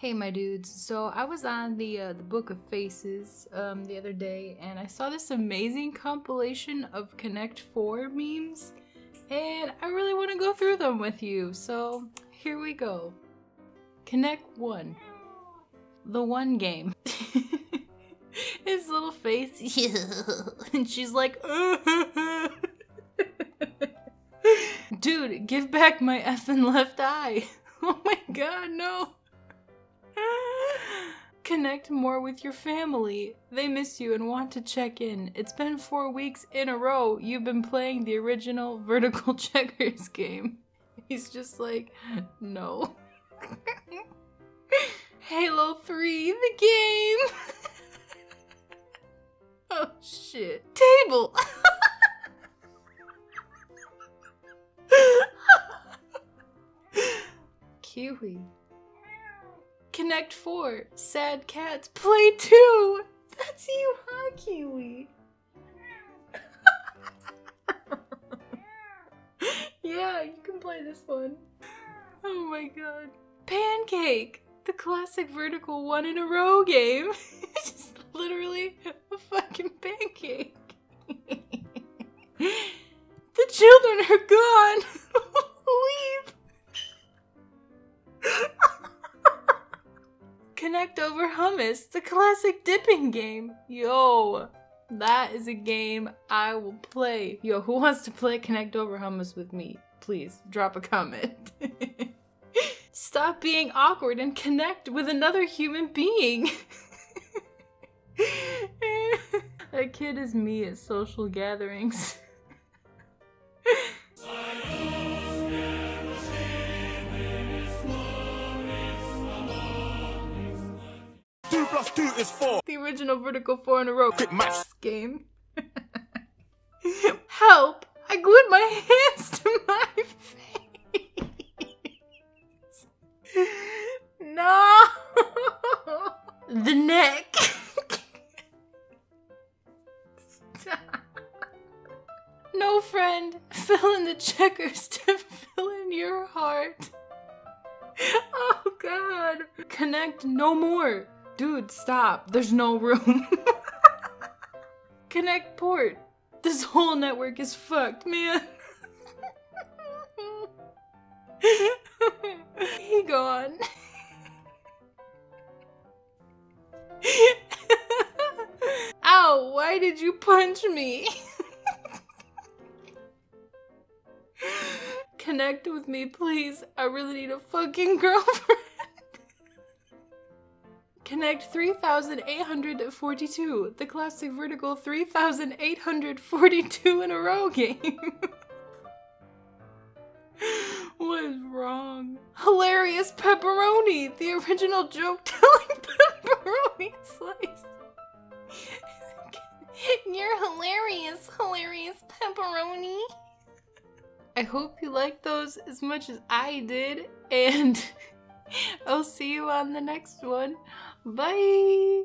Hey, my dudes. So I was on the uh, the Book of Faces um, the other day, and I saw this amazing compilation of Connect Four memes, and I really want to go through them with you. So here we go. Connect One, the one game. His little face, and she's like, dude, give back my effing left eye. Oh my god, no. Connect more with your family. They miss you and want to check in. It's been four weeks in a row you've been playing the original vertical checkers game. He's just like, no. Halo 3, the game! oh shit. Table! Kiwi. Connect 4. Sad cats. Play 2. That's you, huh, Kiwi? yeah, you can play this one. Oh my god. Pancake. The classic vertical one in a row game. it's just literally a fucking pancake. Connect over hummus, the classic dipping game. Yo, that is a game I will play. Yo, who wants to play Connect over hummus with me? Please drop a comment. Stop being awkward and connect with another human being. that kid is me at social gatherings. plus two is four. the original vertical four in a row Quick math. game. Help! I glued my hands to my face. No! The neck. Stop. No friend, fill in the checkers to fill in your heart. Oh god. Connect no more. Dude, stop. There's no room. Connect port. This whole network is fucked, man. he gone. Ow, why did you punch me? Connect with me, please. I really need a fucking girlfriend. Connect 3842, the classic vertical 3842 in a row game. what is wrong? Hilarious pepperoni, the original joke telling pepperoni slice. You're hilarious, hilarious pepperoni. I hope you liked those as much as I did, and I'll see you on the next one. Bye!